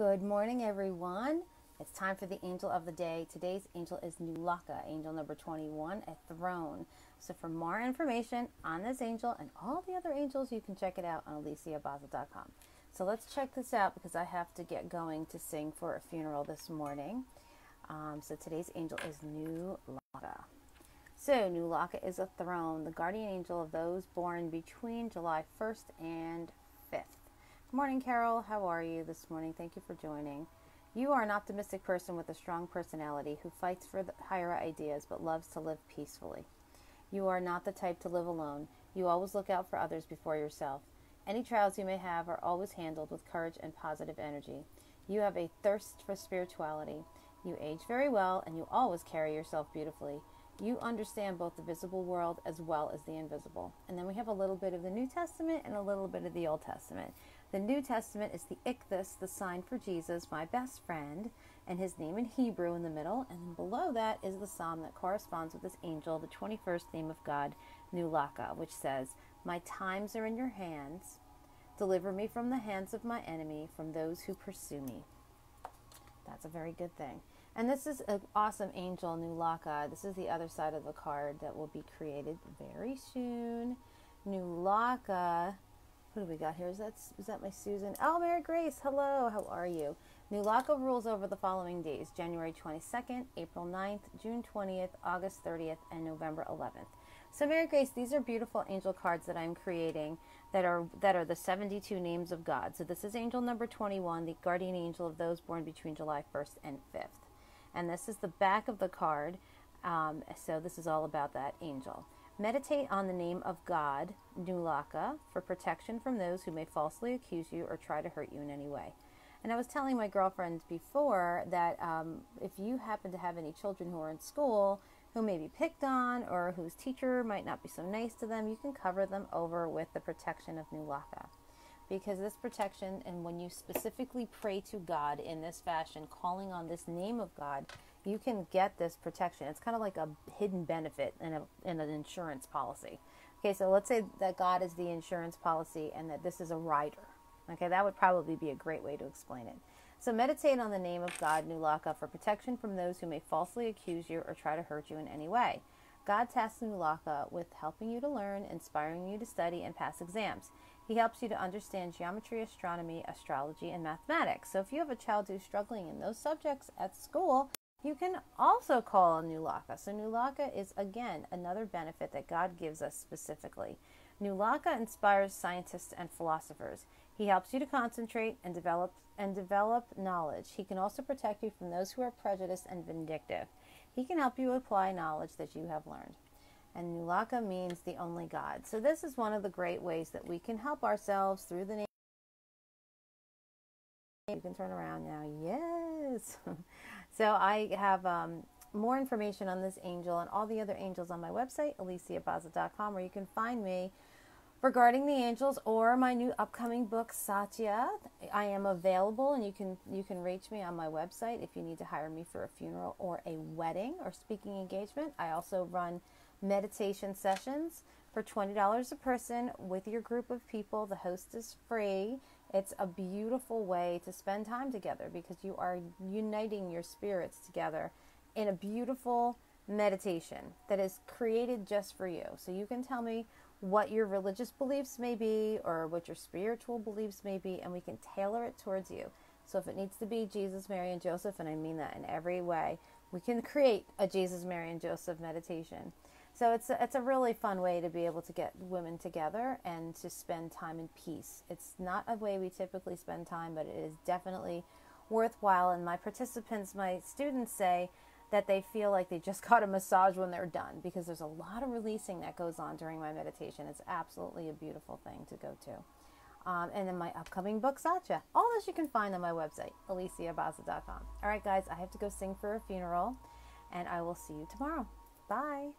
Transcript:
Good morning, everyone. It's time for the angel of the day. Today's angel is Nelcael, angel number 21, a throne. So, for more information on this angel and all the other angels, you can check it out on aliciabozza.com. So, let's check this out because I have to get going to sing for a funeral this morning. Um, so, today's angel is Nelcael. So, Nelcael is a throne, the guardian angel of those born between July 1st and 5th. Good morning, Carol. How are you this morning? Thank you for joining. You are an optimistic person with a strong personality who fights for higher ideas but loves to live peacefully. You are not the type to live alone. You always look out for others before yourself. Any trials you may have are always handled with courage and positive energy. You have a thirst for spirituality. You age very well and you always carry yourself beautifully. You understand both the visible world as well as the invisible. And then we have a little bit of the New Testament and a little bit of the Old Testament. The New Testament is the ichthus, the sign for Jesus, my best friend, and his name in Hebrew in the middle. And then below that is the psalm that corresponds with this angel, the 21st name of God, Nelcael, which says, My times are in your hands. Deliver me from the hands of my enemy, from those who pursue me. That's a very good thing. And this is an awesome angel, Nelcael. This is the other side of the card that will be created very soon. Nelcael who do we got here? Is that is that my Susan? Oh, Mary Grace. Hello. How are you? New Nelcael rules over the following days: January 22nd, April 9th, June 20th, August 30th, and November 11th. So, Mary Grace, these are beautiful angel cards that I'm creating that are that are the 72 names of God. So, this is angel number 21, the guardian angel of those born between July 1st and 5th. And this is the back of the card. Um, so, this is all about that angel. Meditate on the name of God, Nelcael, for protection from those who may falsely accuse you or try to hurt you in any way. And I was telling my girlfriend before that um, if you happen to have any children who are in school who may be picked on or whose teacher might not be so nice to them, you can cover them over with the protection of Nelcael. Because this protection, and when you specifically pray to God in this fashion, calling on this name of God, you can get this protection. It's kind of like a hidden benefit in, a, in an insurance policy. Okay, so let's say that God is the insurance policy and that this is a rider. Okay, that would probably be a great way to explain it. So meditate on the name of God, Nelcael, for protection from those who may falsely accuse you or try to hurt you in any way. God tasks Nelcael with helping you to learn, inspiring you to study and pass exams. He helps you to understand geometry, astronomy, astrology, and mathematics. So if you have a child who's struggling in those subjects at school, you can also call on Nelcael. So Nelcael is again another benefit that God gives us specifically. Nelcael inspires scientists and philosophers. He helps you to concentrate and develop and develop knowledge. He can also protect you from those who are prejudiced and vindictive. He can help you apply knowledge that you have learned. And Nelcael means the only God. So this is one of the great ways that we can help ourselves through the name. You can turn around now. Yes. So I have um, more information on this angel and all the other angels on my website, aliciabozza.com, where you can find me regarding the angels or my new upcoming book Satya. I am available and you can you can reach me on my website if you need to hire me for a funeral or a wedding or speaking engagement. I also run meditation sessions for $20 a person with your group of people. The host is free it's a beautiful way to spend time together because you are uniting your spirits together in a beautiful meditation that is created just for you. So you can tell me what your religious beliefs may be or what your spiritual beliefs may be, and we can tailor it towards you. So if it needs to be Jesus, Mary, and Joseph, and I mean that in every way, we can create a Jesus, Mary, and Joseph meditation. So it's a, it's a really fun way to be able to get women together and to spend time in peace. It's not a way we typically spend time, but it is definitely worthwhile. And my participants, my students say that they feel like they just got a massage when they're done because there's a lot of releasing that goes on during my meditation. It's absolutely a beautiful thing to go to. Um, and then my upcoming book, Satya. All this you can find on my website, aliciabozza.com. All right, guys, I have to go sing for a funeral, and I will see you tomorrow. Bye.